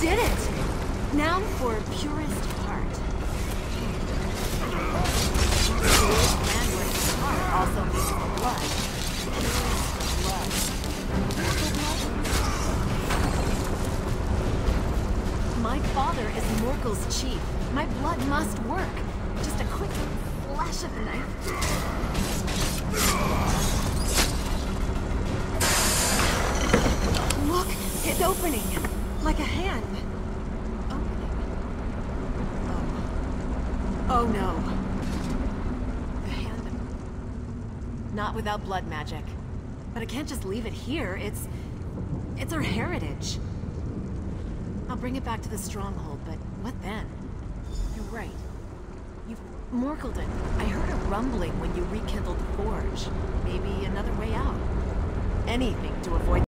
Did it! Noun for purest heart. Mandrake's heart also means. Blood. My father is Morkul's chief. My blood must work. Just a quick flash of the knife. Look, it's opening. Like a hand. Oh. Oh no. The hand. Not without blood magic. But I can't just leave it here. It's. It's our heritage. I'll bring it back to the stronghold, but what then? You're right. You've morkled it. I heard a rumbling when you rekindled the forge. Maybe another way out. Anything to avoid